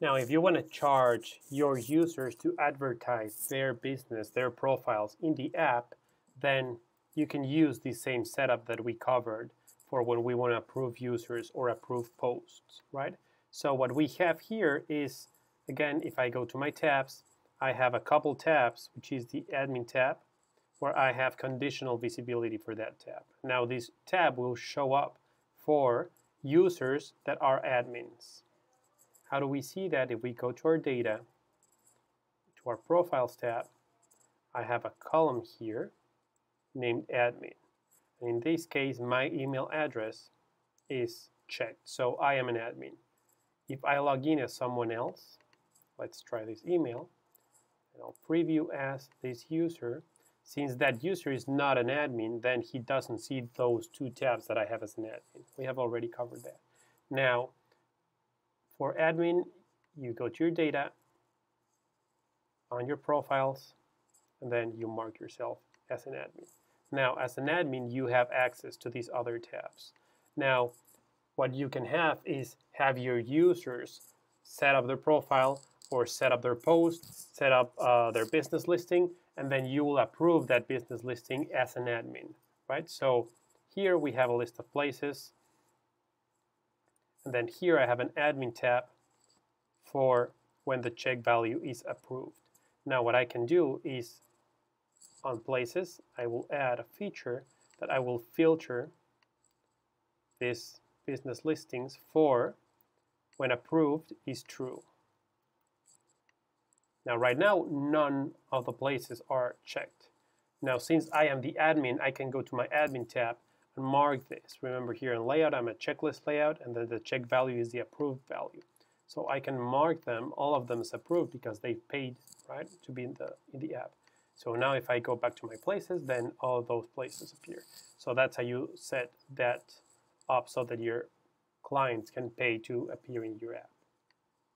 Now, if you want to charge your users to advertise their business, their profiles in the app, then you can use the same setup that we covered for when we want to approve users or approve posts, right? So what we have here is, again, if I go to my tabs, I have a couple tabs, which is the admin tab, where I have conditional visibility for that tab. Now this tab will show up for users that are admins. How do we see that? If we go to our data, to our profiles tab, I have a column here named admin. And in this case, my email address is checked, so I am an admin. If I log in as someone else, let's try this email, and I'll preview as this user, since that user is not an admin, then he doesn't see those two tabs that I have as an admin. We have already covered that. Now, for admin, you go to your data on your profiles, and then you mark yourself as an admin. Now, as an admin, you have access to these other tabs. Now, what you can have is have your users set up their profile or set up their post, set up uh, their business listing, and then you will approve that business listing as an admin, right? So here we have a list of places. And then here I have an admin tab for when the check value is approved. Now what I can do is on places, I will add a feature that I will filter this business listings for when approved is true. Now right now, none of the places are checked. Now since I am the admin, I can go to my admin tab and mark this. Remember here in layout, I'm a checklist layout and then the check value is the approved value. So I can mark them, all of them as approved because they've paid, right, to be in the, in the app. So now if I go back to my places, then all those places appear. So that's how you set that up so that your clients can pay to appear in your app.